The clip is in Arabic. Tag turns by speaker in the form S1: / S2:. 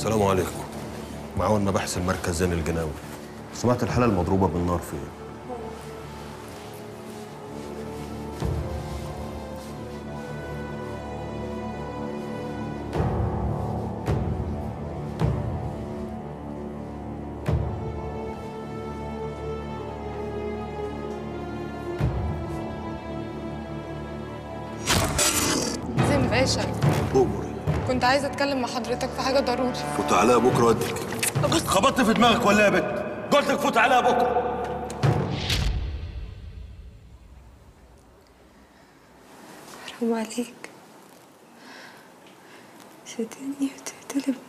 S1: السلام عليكم. معاون مباحث المركز زين الجناوي. سمعت الحالة المضروبة بالنار فين؟
S2: زين باشا
S1: أمري
S2: كنت عايزة أتكلم مع حضرتك في حاجة ضروري.
S1: فوت عليها بكرة ودك
S3: خبطت في دماغك ولا يا بت قلت لك فوت عليها بكرة.
S4: حرام عليك. تدني وتقتل ابنك